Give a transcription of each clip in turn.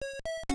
Thank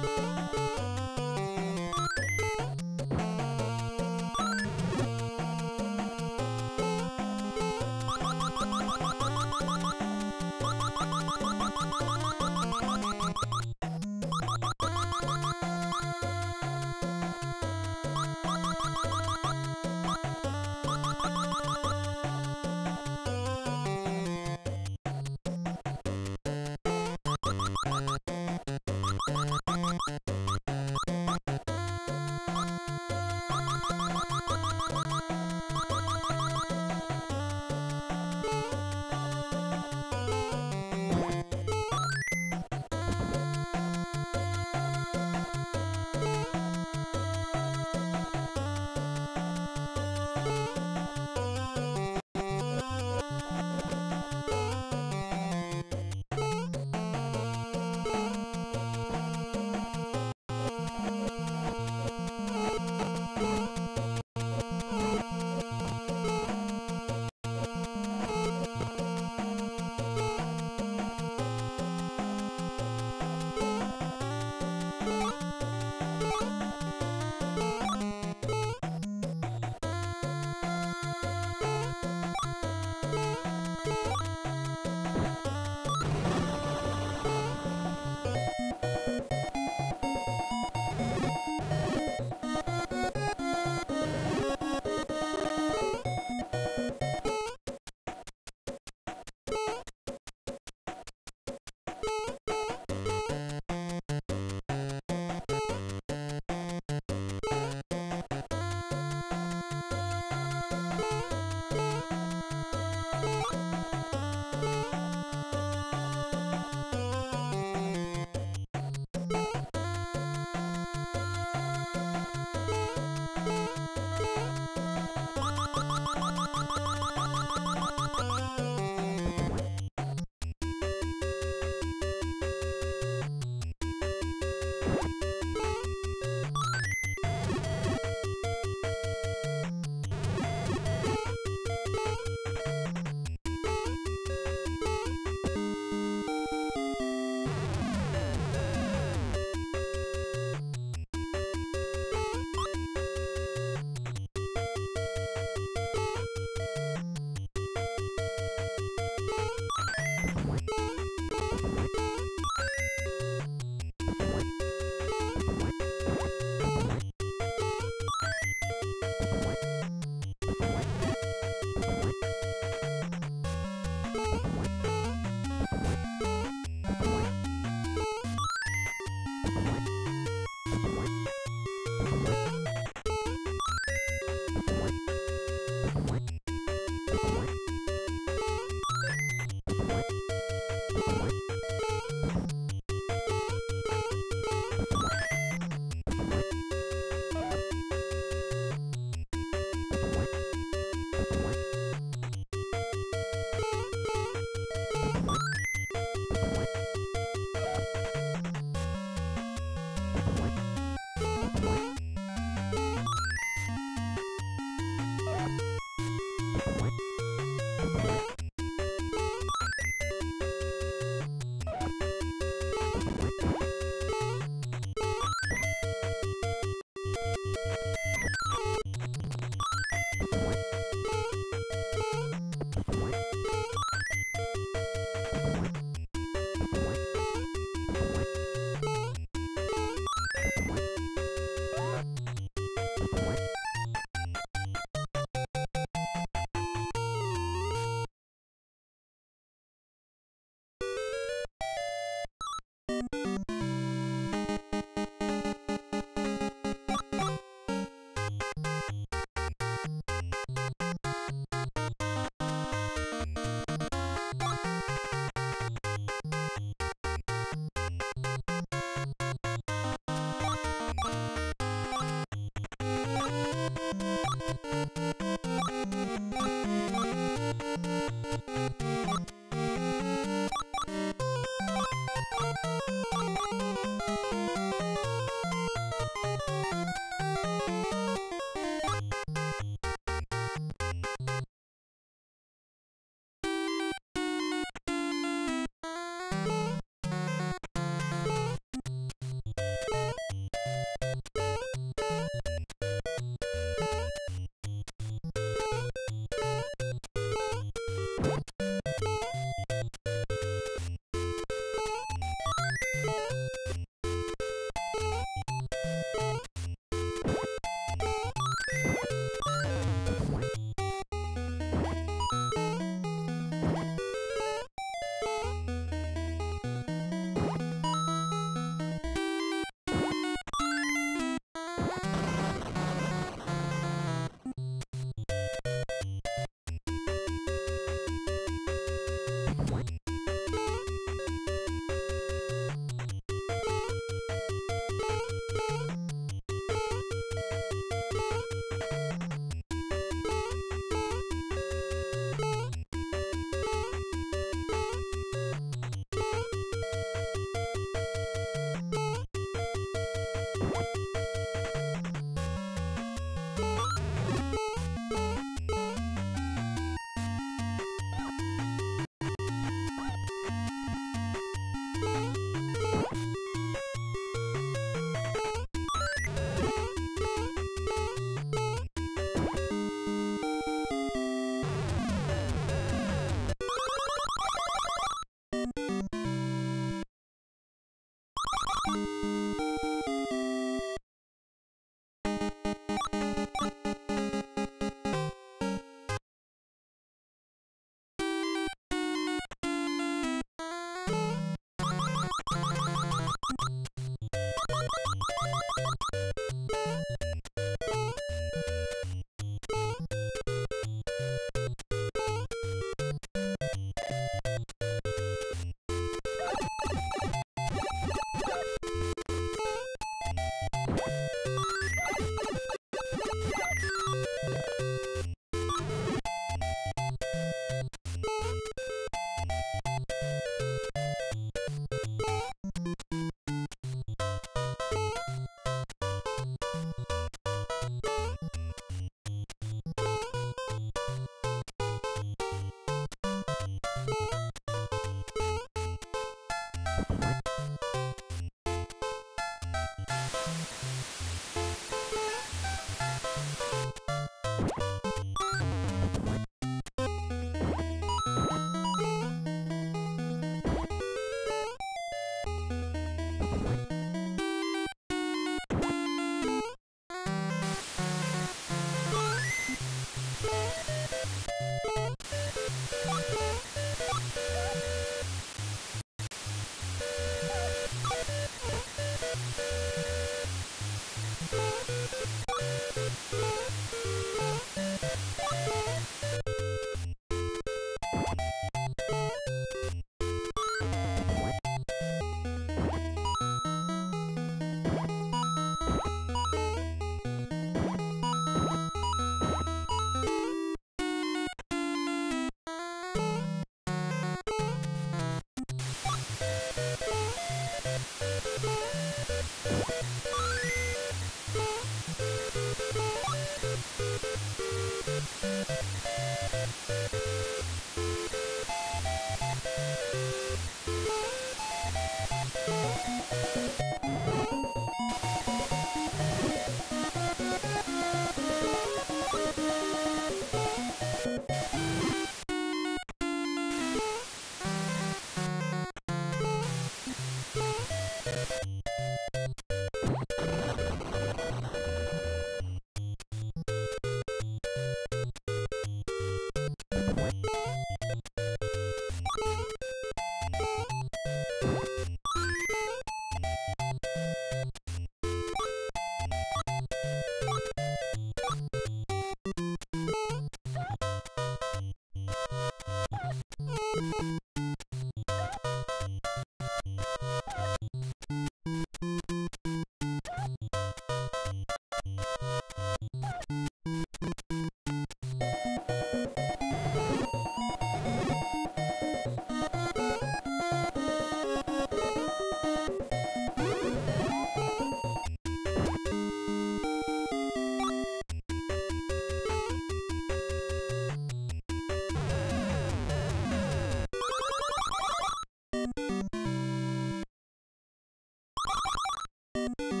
you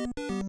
you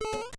Beep.